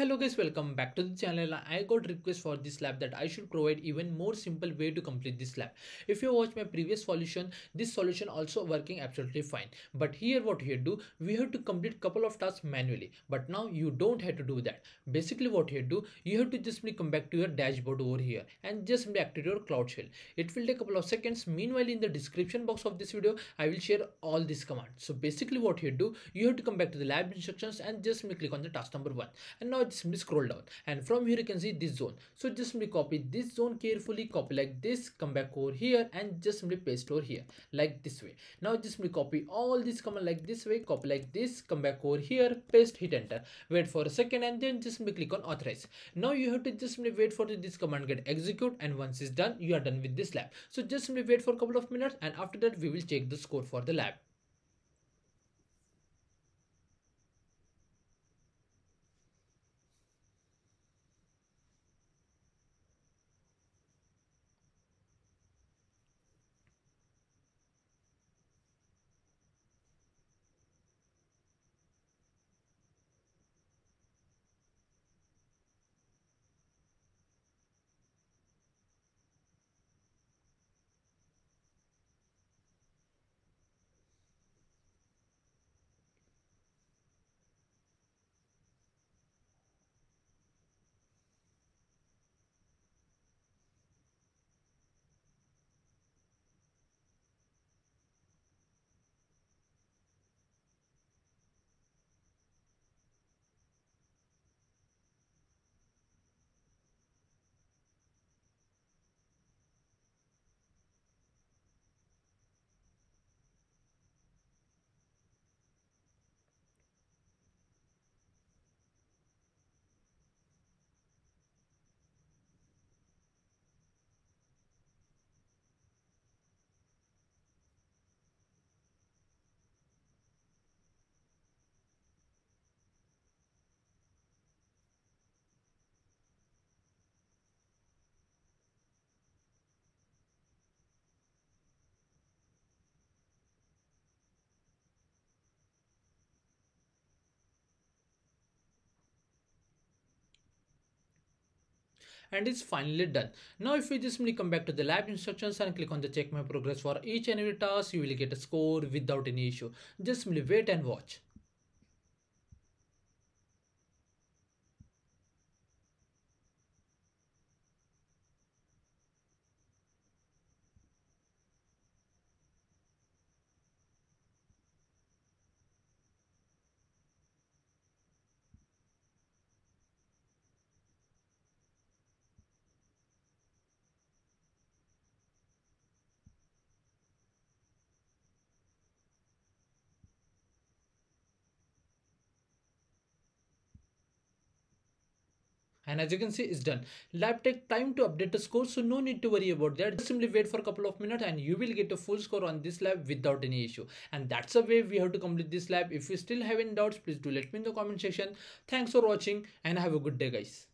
hello guys welcome back to the channel. I got request for this lab that i should provide even more simple way to complete this lab. If you watch my previous solution this solution also working absolutely fine. But here what you do we have to complete couple of tasks manually. But now you don't have to do that. Basically what you do you have to just come back to your dashboard over here and just activate your cloud shell. It will take a couple of seconds. Meanwhile in the description box of this video i will share all these commands. So basically what you do you have to come back to the lab instructions and just click on the task number one. And now just simply scroll down. And from here you can see this zone. So just simply copy this zone carefully. Copy like this. Come back over here and just simply paste over here. Like this way. Now just simply copy all this command like this way. Copy like this. Come back over here. Paste hit enter. Wait for a second and then just simply click on authorize. Now you have to just simply wait for this command get execute. And once it's done you are done with this lab. So just simply wait for a couple of minutes. And after that we will check the score for the lab and it's finally done. Now if we just simply come back to the lab instructions and click on the check my progress for each and every task, you will get a score without any issue. Just simply wait and watch. And as you can see it's done. Lab take time to update the score so no need to worry about that. Just simply wait for a couple of minutes and you will get a full score on this lab without any issue. And that's the way we have to complete this lab. If you still have any doubts please do let me in the comment section. Thanks for watching and have a good day guys